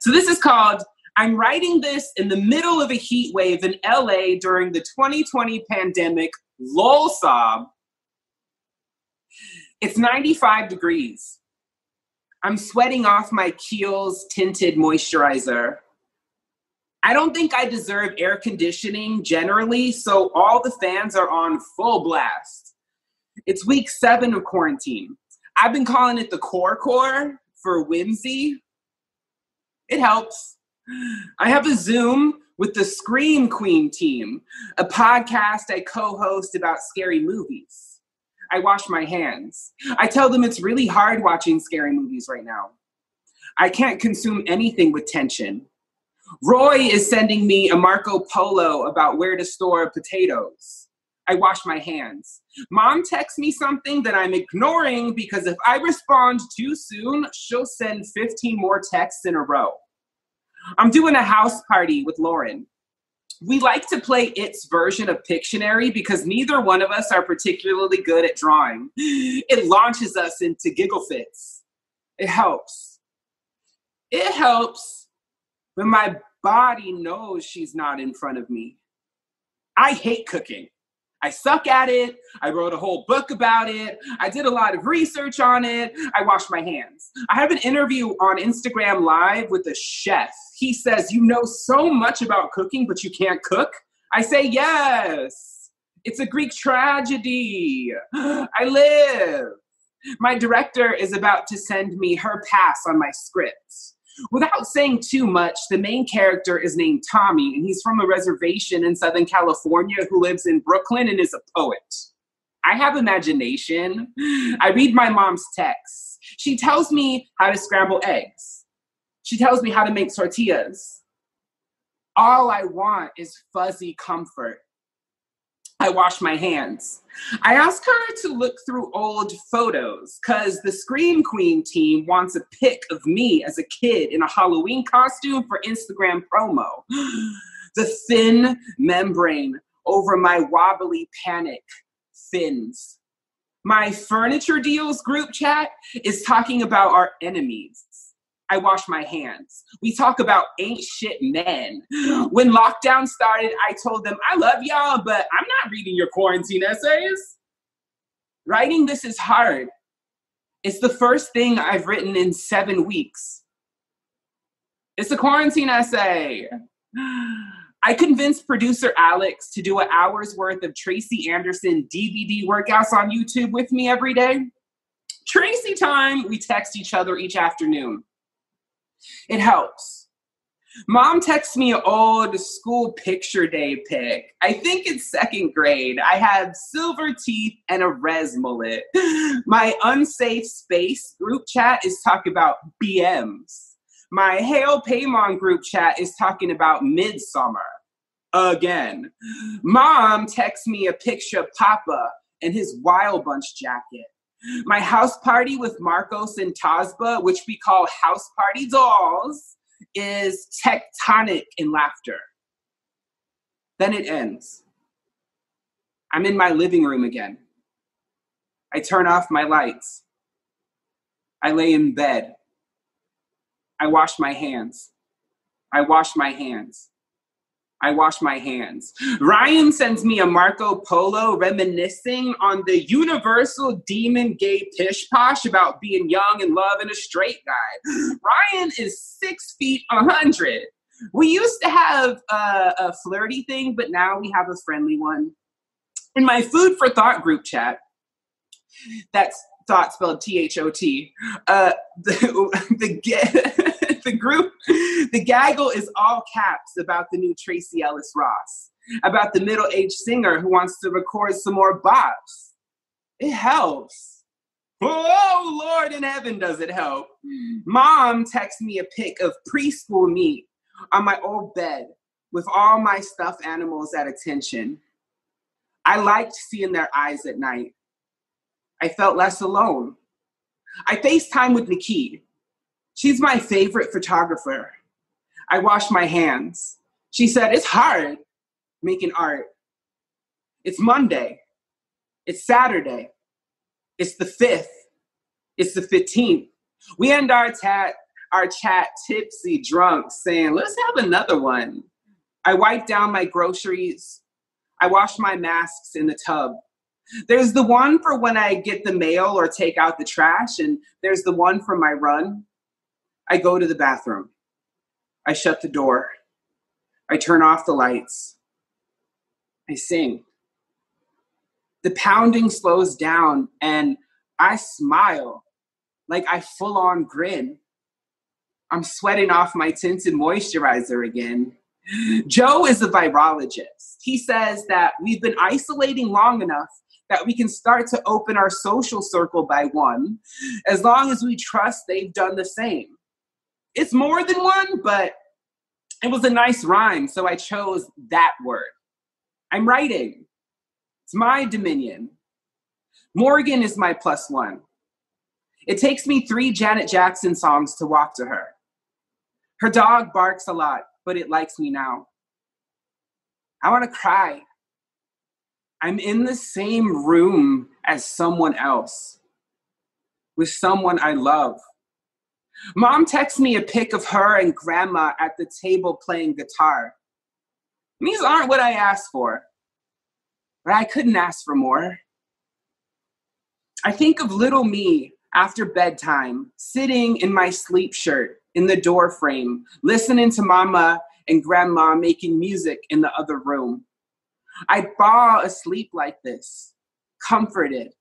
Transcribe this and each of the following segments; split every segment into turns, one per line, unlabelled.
So this is called I'm writing this in the middle of a heat wave in LA during the 2020 pandemic. Lol sob. It's 95 degrees. I'm sweating off my Kiehl's tinted moisturizer. I don't think I deserve air conditioning generally, so all the fans are on full blast. It's week seven of quarantine. I've been calling it the core core for whimsy. It helps. I have a Zoom with the Scream Queen team, a podcast I co host about scary movies. I wash my hands. I tell them it's really hard watching scary movies right now. I can't consume anything with tension. Roy is sending me a Marco Polo about where to store potatoes. I wash my hands. Mom texts me something that I'm ignoring because if I respond too soon, she'll send 15 more texts in a row. I'm doing a house party with Lauren. We like to play its version of Pictionary because neither one of us are particularly good at drawing. It launches us into giggle fits. It helps. It helps when my body knows she's not in front of me. I hate cooking. I suck at it. I wrote a whole book about it. I did a lot of research on it. I wash my hands. I have an interview on Instagram Live with a chef. He says, You know so much about cooking, but you can't cook? I say, Yes. It's a Greek tragedy. I live. My director is about to send me her pass on my script. Without saying too much, the main character is named Tommy, and he's from a reservation in Southern California who lives in Brooklyn and is a poet. I have imagination. I read my mom's texts. She tells me how to scramble eggs. She tells me how to make tortillas. All I want is fuzzy comfort. I wash my hands. I ask her to look through old photos because the Scream Queen team wants a pic of me as a kid in a Halloween costume for Instagram promo. the thin membrane over my wobbly panic fins. My furniture deals group chat is talking about our enemies. I wash my hands. We talk about ain't shit men. When lockdown started, I told them, I love y'all, but I'm not reading your quarantine essays. Writing this is hard. It's the first thing I've written in seven weeks. It's a quarantine essay. I convinced producer Alex to do an hour's worth of Tracy Anderson DVD workouts on YouTube with me every day. Tracy time, we text each other each afternoon. It helps. Mom texts me oh, an old school picture day pic. I think it's second grade. I have silver teeth and a res mullet. My unsafe space group chat is talking about BMs. My Hail Paimon group chat is talking about Midsommar. Again. Mom texts me a picture of Papa and his Wild Bunch jacket. My house party with Marcos and Tasba, which we call House Party Dolls, is tectonic in laughter. Then it ends. I'm in my living room again. I turn off my lights. I lay in bed. I wash my hands. I wash my hands. I wash my hands. Ryan sends me a Marco Polo reminiscing on the universal demon gay pish posh about being young and love and a straight guy. Ryan is six feet a hundred. We used to have a, a flirty thing, but now we have a friendly one. In my food for thought group chat, that's thought spelled T H O T. Uh, the the the group, the gaggle is all caps about the new Tracee Ellis Ross, about the middle aged singer who wants to record some more bops. It helps. Oh, Lord in heaven, does it help? Hmm. Mom texts me a pic of preschool me on my old bed with all my stuffed animals at attention. I liked seeing their eyes at night. I felt less alone. I FaceTime with Nikki, She's my favorite photographer. I wash my hands. She said, It's hard making art. It's Monday. It's Saturday. It's the 5th. It's the 15th. We end our chat. our chat tipsy, drunk, saying, let's have another one. I wipe down my groceries. I wash my masks in the tub. There's the one for when I get the mail or take out the trash, and there's the one for my run. I go to the bathroom. I shut the door. I turn off the lights. I sing. The pounding slows down, and I smile like I full on grin. I'm sweating off my tinted moisturizer again. Joe is a virologist. He says that we've been isolating long enough that we can start to open our social circle by one, as long as we trust they've done the same. It's more than one, but it was a nice rhyme, so I chose that word. I'm writing. It's my dominion. Morgan is my plus one. It takes me three Janet Jackson songs to walk to her. Her dog barks a lot, but it likes me now. I want to cry. I'm in the same room as someone else, with someone I love. Mom texts me a pic of her and grandma at the table playing guitar. These aren't what I asked for, but I couldn't ask for more. I think of little me after bedtime, sitting in my sleep shirt in the door frame, listening to mama and grandma making music in the other room. I'd fall asleep like this, comforted,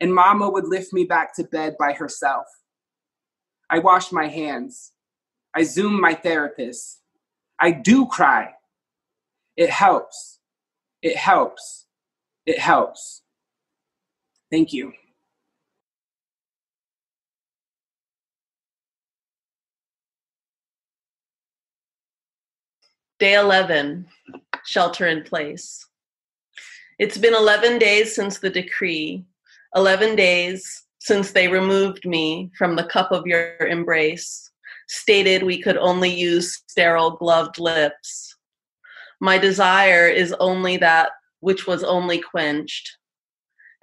and mama would lift me back to bed by herself. I wash my hands. I Zoom my therapist. I do cry. It helps. It helps. It helps. Thank you.
Day 11, shelter in place. It's been 11 days since the decree, 11 days since they removed me from the cup of your embrace, stated we could only use sterile gloved lips. My desire is only that which was only quenched.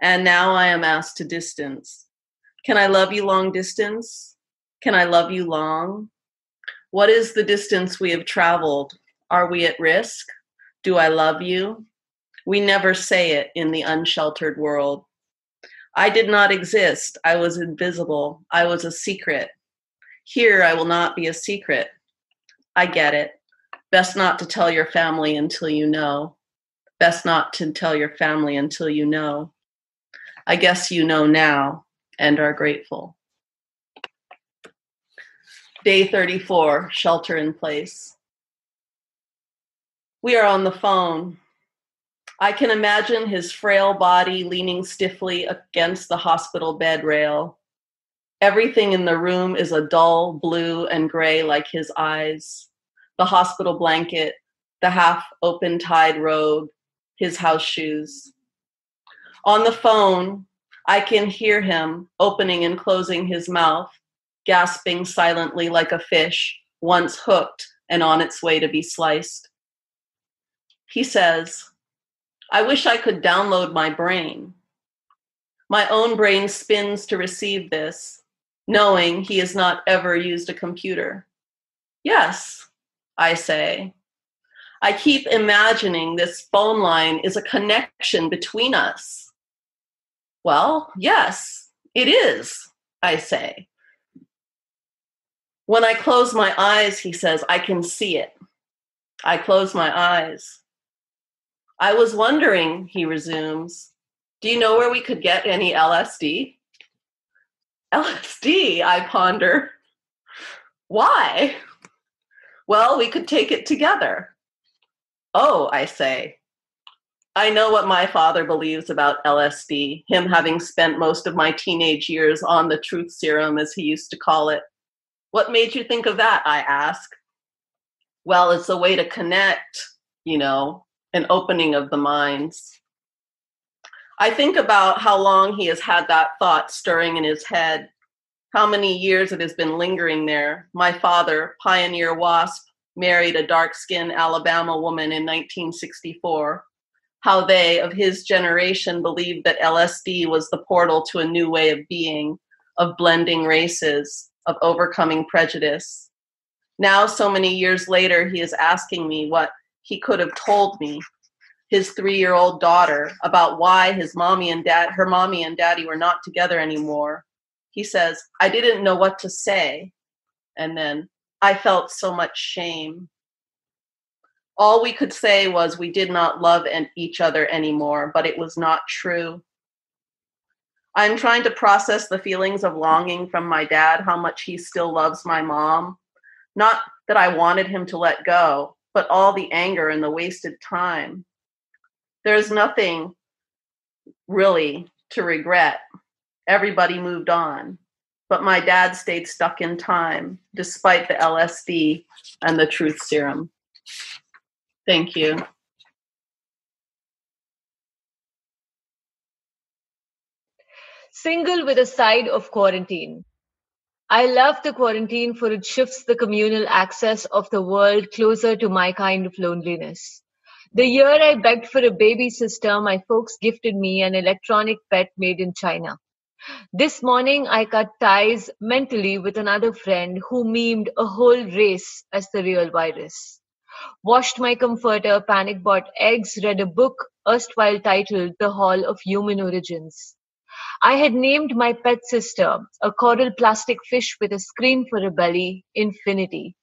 And now I am asked to distance. Can I love you long distance? Can I love you long? What is the distance we have traveled? Are we at risk? Do I love you? We never say it in the unsheltered world. I did not exist. I was invisible. I was a secret. Here, I will not be a secret. I get it. Best not to tell your family until you know. Best not to tell your family until you know. I guess you know now and are grateful. Day 34, shelter in place. We are on the phone. I can imagine his frail body leaning stiffly against the hospital bed rail. Everything in the room is a dull blue and gray like his eyes. The hospital blanket, the half open tied robe, his house shoes. On the phone, I can hear him opening and closing his mouth, gasping silently like a fish once hooked and on its way to be sliced. He says, I wish I could download my brain. My own brain spins to receive this, knowing he has not ever used a computer. Yes, I say. I keep imagining this phone line is a connection between us. Well, yes, it is, I say. When I close my eyes, he says, I can see it. I close my eyes. I was wondering, he resumes, do you know where we could get any LSD? LSD, I ponder. Why? Well, we could take it together. Oh, I say. I know what my father believes about LSD, him having spent most of my teenage years on the truth serum, as he used to call it. What made you think of that? I ask. Well, it's a way to connect, you know, an opening of the minds. I think about how long he has had that thought stirring in his head, how many years it has been lingering there. My father, pioneer WASP, married a dark skinned Alabama woman in 1964. How they, of his generation, believed that LSD was the portal to a new way of being, of blending races, of overcoming prejudice. Now, so many years later, he is asking me what he could have told me, his three year old daughter, about why his mommy and dad, her mommy and daddy were not together anymore. He says, I didn't know what to say. And then I felt so much shame. All we could say was we did not love each other anymore, but it was not true. I'm trying to process the feelings of longing from my dad, how much he still loves my mom. Not that I wanted him to let go, but all the anger and the wasted time. There's nothing really to regret. Everybody moved on. But my dad stayed stuck in time despite the LSD and the truth serum. Thank you.
Single with a side of quarantine. I love the quarantine for it shifts the communal access of the world closer to my kind of loneliness. The year I begged for a baby sister, my folks gifted me an electronic pet made in China. This morning, I cut ties mentally with another friend who memed a whole race as the real virus. Washed my comforter, panic bought eggs, read a book erstwhile titled The Hall of Human Origins. I had named my pet sister, a coral plastic fish with a screen for a belly, Infinity.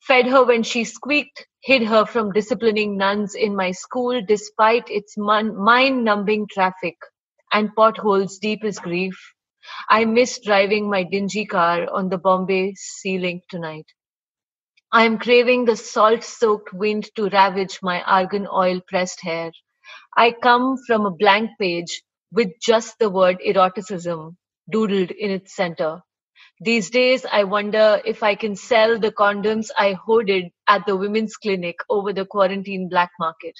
Fed her when she squeaked, hid her from disciplining nuns in my school despite its mind numbing traffic and potholes deep as grief. I miss driving my dingy car on the Bombay sea link tonight. I am craving the salt soaked wind to ravage my argan oil pressed hair. I come from a blank page with just the word eroticism doodled in its center. These days, I wonder if I can sell the condoms I hoarded at the women's clinic over the quarantine black market.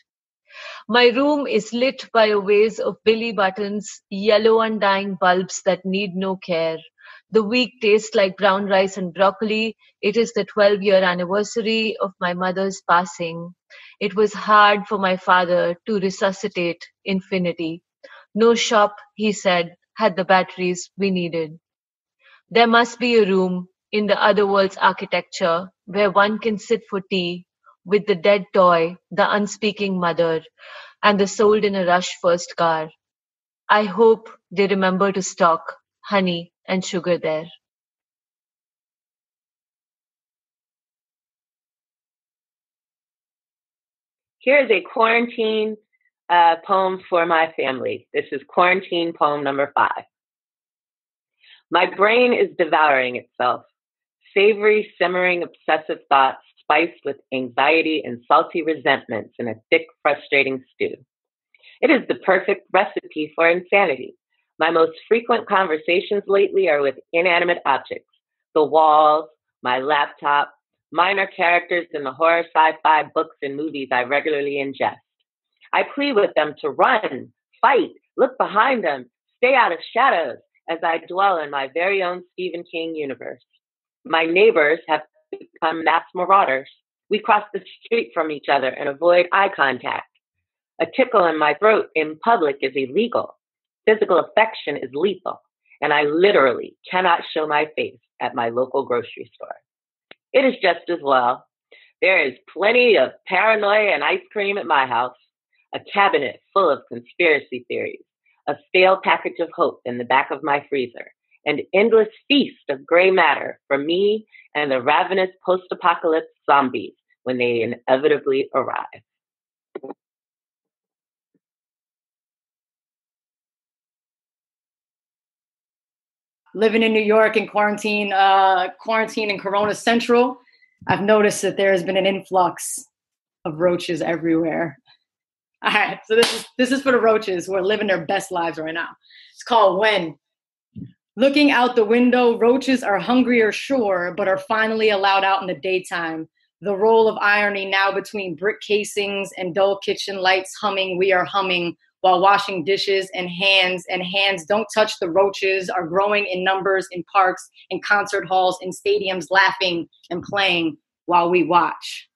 My room is lit by a vase of Billy Buttons, yellow undying bulbs that need no care. The week tastes like brown rice and broccoli. It is the 12 year anniversary of my mother's passing. It was hard for my father to resuscitate infinity. No shop, he said, had the batteries we needed. There must be a room in the other world's architecture where one can sit for tea with the dead toy, the unspeaking mother, and the sold in a rush first car. I hope they remember to stock honey and sugar there.
Here's a quarantine uh, poem for my family. This is quarantine poem number five. My brain is devouring itself. Savory, simmering, obsessive thoughts spiced with anxiety and salty resentments in a thick, frustrating stew. It is the perfect recipe for insanity. My most frequent conversations lately are with inanimate objects the walls, my laptop, minor characters in the horror sci fi books and movies I regularly ingest. I plead with them to run, fight, look behind them, stay out of shadows as I dwell in my very own Stephen King universe. My neighbors have become mass marauders. We cross the street from each other and avoid eye contact. A tickle in my throat in public is illegal. Physical affection is lethal, and I literally cannot show my face at my local grocery store. It is just as well. There is plenty of paranoia and ice cream at my house a cabinet full of conspiracy theories, a stale package of hope in the back of my freezer, an endless feast of gray matter for me and the ravenous post apocalypse zombies when they inevitably arrive.
Living in New York in quarantine, uh, quarantine in Corona Central, I've noticed that there has been an influx of roaches everywhere. All right, so this is this is for the roaches who are living their best lives right now. It's called When. Looking out the window, roaches are hungrier, sure, but are finally allowed out in the daytime. The role of irony now between brick casings and dull kitchen lights humming, we are humming while washing dishes and hands and hands don't touch the roaches are growing in numbers in parks, in concert halls, in stadiums, laughing and playing while we watch.